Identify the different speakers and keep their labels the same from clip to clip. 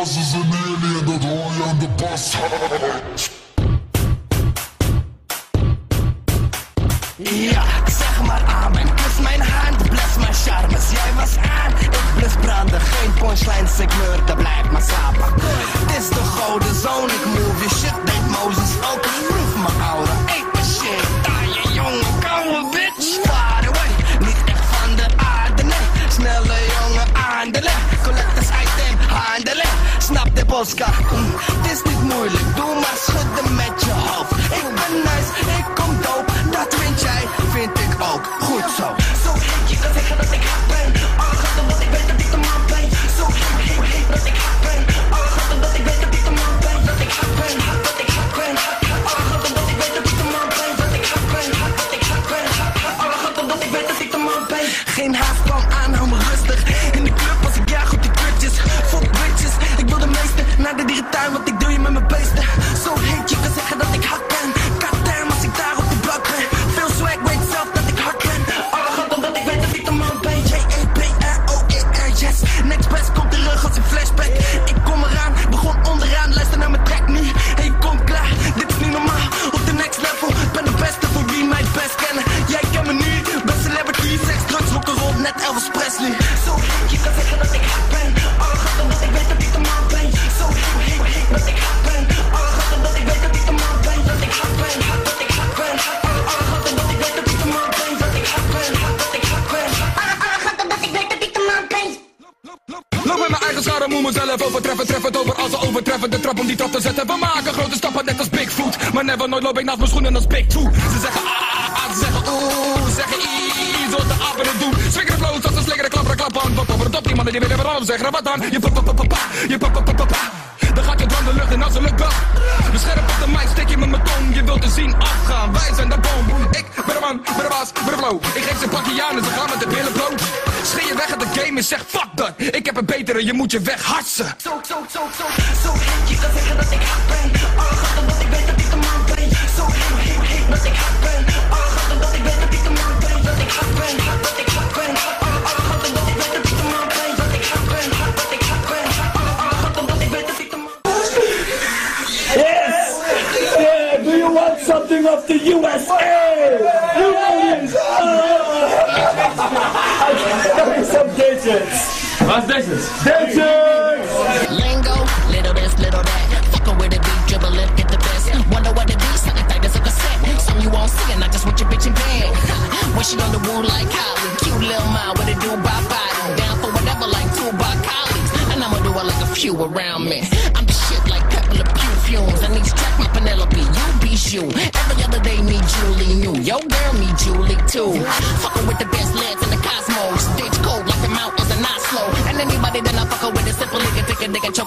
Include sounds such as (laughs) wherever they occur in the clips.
Speaker 1: Is dat aan de.
Speaker 2: Ja, zeg maar amen. Kus mijn hand, bless mijn charmes. Jij was aan, ik blus branden. Geen punchlines, ik meurde, blijf maar slapen. Het is de gouden zoon, ik move je shit, deed Moses ook. Mm, het is niet moeilijk, doe maar schudden met je hoofd.
Speaker 3: Loop met mijn eigen schade, moet mezelf overtreffen. Treff het over als ze overtreffen. De trap om die trap te zetten. We maken grote stappen, net als Bigfoot. Maar never nooit loop ik naast mijn schoenen als Big Two. Ze zeggen ah, ah, ah, ze zeggen oeh, ze zeggen ii, zoals de apen doen. Slikkeren flows als ze slikkeren, klapperen, klappen. Wat over het op, die mannen die willen alles zeggen. Wat dan? Je pa pa pa pa pa, je pa pa pa pa pa. Dan gaat je drum de lucht in als een lukt De scherp op de mic, steek je met mijn tong. Je wilt te zien afgaan, wij zijn de boom. Ik ben de man, ben de baas, ben flow. Ik geef ze pakje aan en ze gaan met de billen je weg uit de game en zeg fuck dat. Ik heb een betere, je moet je wegharsen.
Speaker 2: Zo, zo, zo, zo, zo heet je kan zeggen dat ik hard ben. Alle gaten dat ik weet dat ik de man ben. Zo heet, heet, heet dat ik hard ben. Alle gaten dat ik weet dat ik de man ben. Dat ik hard ben, dat ik hard ben. Alle, alle gaten dat ik weet dat ik de man ben. Dat ik hard ben, dat ik hard ben. Alle, alle gaten dat ik weet dat ik de man ben.
Speaker 4: Yes! Yeah, do you want something of the USA? You aliens!
Speaker 5: Wat is dit?
Speaker 6: Lingo, little this, little that. Fucking with the beat, dribble it, get the best. Wonder what it be, something tight as a cassette. Something you won't see, and I just want your bitch in bed. (laughs) when she on the woo like Holly, cute little mile, what it do by body. Down for whatever, like two by colleagues. And I'ma do it like a few around me. I'm the shit like pepper the pew fumes. I need to track my Penelope, you be you. Every other day, me Julie new. Yo, girl, me Julie too. Fucking with the best lads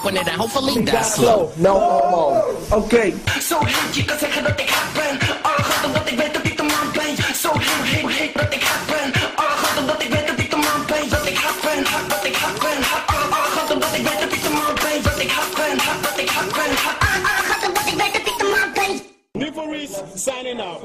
Speaker 6: when it and hopefully that's slow.
Speaker 5: No homo.
Speaker 2: So hey, chica, say que no te happen. All of
Speaker 6: the what they better be the mountain. So hey, hey, hey, no te happen. All of the what they better be the mountain. No te happen, no te happen.
Speaker 4: All
Speaker 6: of
Speaker 4: the what they better be the mountain. No te happen,
Speaker 2: no te happen. All of the what they better be the mountain. Nivoris signing out.